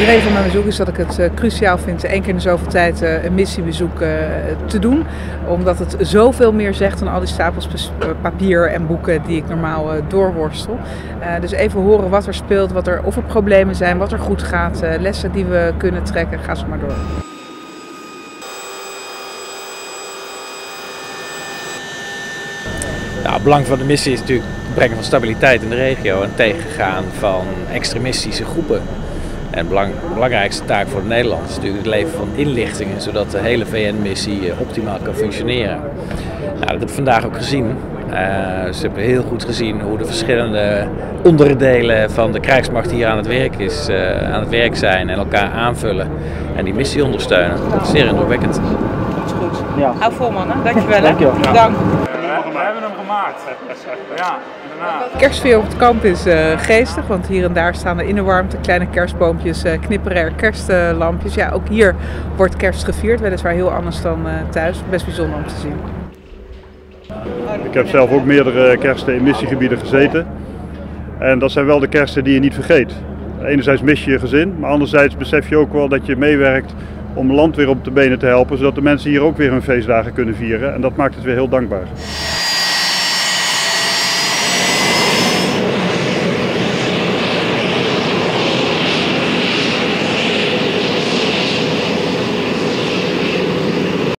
De reden van mijn bezoek is dat ik het uh, cruciaal vind één keer in zoveel tijd uh, een missiebezoek uh, te doen. Omdat het zoveel meer zegt dan al die stapels papier en boeken die ik normaal doorworstel. dus even horen wat er speelt, wat er, of er problemen zijn, wat er goed gaat, lessen die we kunnen trekken. Ga zo maar door. Nou, het belang van de missie is natuurlijk het brengen van stabiliteit in de regio en tegengaan van extremistische groepen. En de belangrijkste taak voor Nederland is natuurlijk het leveren van inlichtingen, zodat de hele VN-missie eh, optimaal kan functioneren. Nou, dat hebben we vandaag ook gezien. Uh, ze hebben heel goed gezien hoe de verschillende onderdelen van de krijgsmacht hier aan het werk, is, uh, aan het werk zijn en elkaar aanvullen en die missie ondersteunen. Dat is zeer indrukwekkend. Dat is goed. Ja. Hou vol mannen, dankjewel. Dankjewel. Dank. We hebben hem gemaakt. Ja. De kerstsfeer op het kamp is uh, geestig, want hier en daar staan er in de warmte kleine kerstboompjes, uh, knipperen kerstlampjes. Ja, ook hier wordt kerst gevierd, weliswaar heel anders dan uh, thuis. Best bijzonder om te zien. Ik heb zelf ook meerdere kersten in missiegebieden gezeten. En dat zijn wel de kersten die je niet vergeet. Enerzijds mis je je gezin, maar anderzijds besef je ook wel dat je meewerkt om land weer op de benen te helpen, zodat de mensen hier ook weer hun feestdagen kunnen vieren. En dat maakt het weer heel dankbaar.